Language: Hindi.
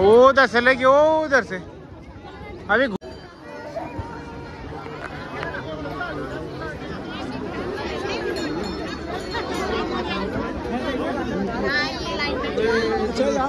उधर से लेके वो उधर से। अभी